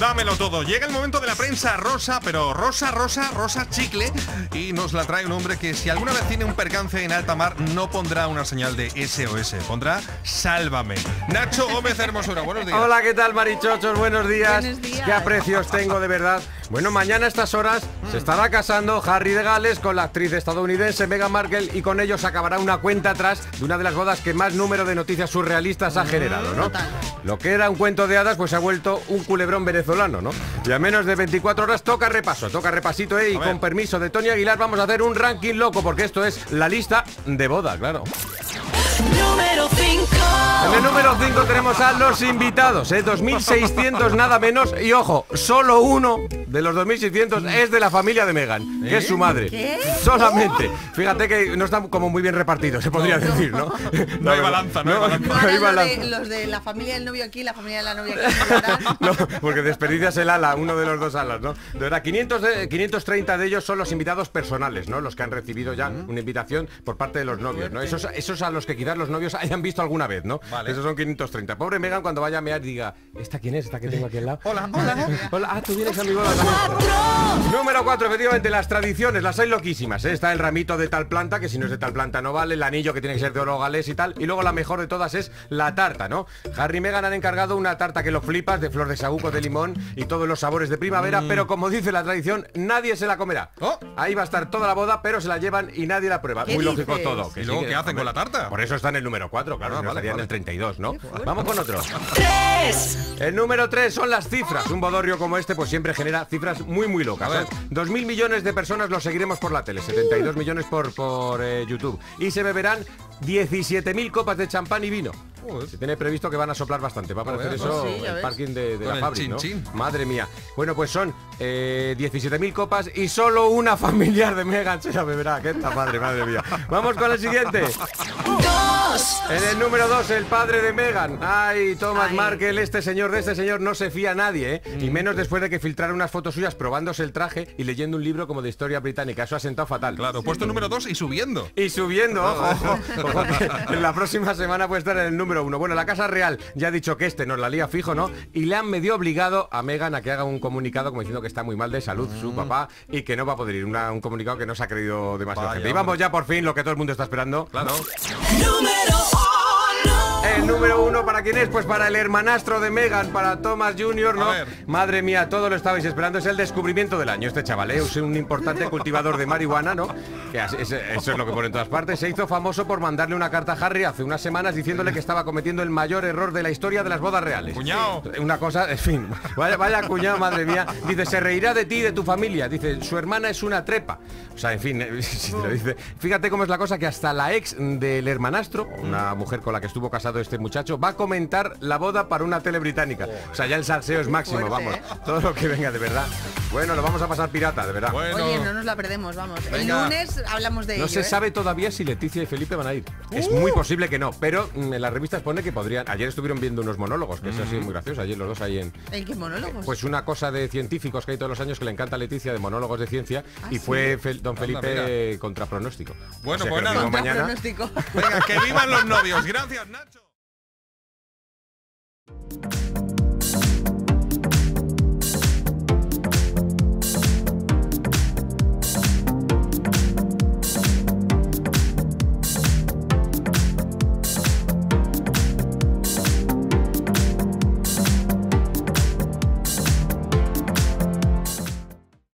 dámelo todo. Llega el momento de la prensa rosa, pero rosa, rosa, rosa chicle. Y nos la trae un hombre que si alguna vez tiene un percance en alta mar, no pondrá una señal de SOS, pondrá sálvame. Nacho Gómez Hermosura, buenos días. Hola, ¿qué tal, marichochos? Buenos días. Buenos días. Qué aprecios tengo de verdad. Bueno, mañana a estas horas se estará casando Harry de Gales con la actriz estadounidense Meghan Markle y con ellos acabará una cuenta atrás de una de las bodas que más número de noticias surrealistas ha generado, ¿no? Total. Lo que era un cuento de hadas pues se ha vuelto un culebrón venezolano, ¿no? Y a menos de 24 horas toca repaso, toca repasito, ¿eh? Y con permiso de Tony Aguilar vamos a hacer un ranking loco porque esto es la lista de boda, claro. Número 5. En el número 5 tenemos a los invitados, ¿eh? 2.600 nada menos. Y ojo, solo uno de los 2.600 es de la familia de Megan, que es su madre. ¿Qué? Solamente. Fíjate que no están como muy bien repartidos, se podría decir, ¿no? No hay balanza, no hay balanza. no hay Ahora balanza. los, de, los de la familia del novio aquí, la familia de la novia aquí. No, porque desperdicias el ala, uno de los dos alas, ¿no? De verdad, 500 de- 530 de ellos son los invitados personales, ¿no? Los que han recibido ya una invitación por parte de los novios, ¿no? Esos, esos a los que quizás los novios hayan visto alguna vez, ¿no? Vale. Esos son 530. Pobre Megan cuando vaya a mear diga, ¿esta quién es? ¿Esta que tengo aquí al lado? Hola, hola. Hola, ah, tú vienes a mi boda. Número 4, efectivamente, las tradiciones, las hay loquísimas. ¿eh? Está el ramito de tal planta, que si no es de tal planta no vale, el anillo que tiene que ser de oro galés y tal. Y luego la mejor de todas es la tarta, ¿no? Harry y Meghan han encargado una tarta que lo flipas, de flor de sabuco, de limón y todos los sabores de primavera, pero como dice la tradición, nadie se la comerá. Oh. Ahí va a estar toda la boda, pero se la llevan y nadie la prueba. ¿Qué Muy lógico dices? todo. que ¿Y sí, luego que- qué hacen con la tarta? Por eso está en el número 4, claro, Ah, si no vale, estaría en vale. el 32, ¿no? Vamos con otro. 3. El número 3 son las cifras. Un bodorrio como este pues siempre genera cifras muy muy locas. A ver. ¿eh? 2.000 millones de personas lo seguiremos por la tele, 72 millones por, por eh, YouTube. Y se beberán 17.000 copas de champán y vino. Se tiene previsto que van a soplar bastante. Va a Joder, parecer pues eso sí, ya el ves. parking de, la el fábrica, ¿no? chin, chin. Madre mía. Bueno, pues son eh, 17.000 copas y solo una familiar de Megan se la beberá. ¡Qué esta padre, madre mía! Vamos con el siguiente. 2. En el número 2, el padre de Megan. Ay, Thomas Ay. Markle, este señor de este señor no se fía a nadie, ¿eh? Y menos después de que filtraron unas fotos suyas probándose el traje y leyendo un libro como de historia británica. Eso ha sentado fatal. Claro, puesto número 2 y subiendo. Y subiendo, ojo, ojo, ojo, que en la próxima semana puede estar en el número uno. Bueno, la Casa Real ya ha dicho que este nos la lía fijo, ¿no? Y le han medio obligado a Megan a que haga un comunicado como diciendo que está muy mal de salud su papá y que no va a poder ir. Una- un comunicado que no se ha creído demasiado Vaya, gente. Y vamos hombre. ya por fin, lo que todo el mundo está esperando. Claro. Número 1. ¿Para quién es? Pues para el hermanastro de Megan, para Thomas Jr., ¿no? Madre mía, todo lo estabais esperando. Es el descubrimiento del año. Este chaval ¿eh? es un importante cultivador de marihuana, ¿no? Que es- eso es lo que pone en todas partes. Se hizo famoso por mandarle una carta a Harry hace unas semanas diciéndole que estaba cometiendo el mayor error de la historia de las bodas reales. Cuñao. Una cosa, en fin, vaya, vaya cuñado, madre mía. Dice, se reirá de ti y de tu familia. Dice, su hermana es una trepa. O sea, en fin, eh, si te lo dice. Fíjate cómo es la cosa que hasta la ex del hermanastro, una mujer con la que estuvo casado este muchacho, va a comentar la boda para una tele británica. O sea, ya el salseo es máximo, fuerte, vamos. ¿eh? Todo lo que venga, de verdad. Bueno, lo vamos a pasar pirata, de verdad. Bueno. Oye, no nos la perdemos, vamos. Venga. El lunes hablamos de No ello. se ¿eh? sabe todavía si Leticia y Felipe van a ir. Es muy posible que no, pero mm, en las revistas pone que podrían. Ayer estuvieron viendo unos monólogos, que eso ha sido muy gracioso. Ayer los dos ahí en, ¿En qué monólogos? pues una cosa de científicos que hay todos los años que le encanta a Leticia de monólogos de ciencia Ah, y sí. fue Fel- don Felipe contra pronóstico. Bueno, O sea, pues nada. mañana. pronóstico. Venga, que vivan los novios. Gracias, Nacho. Thank you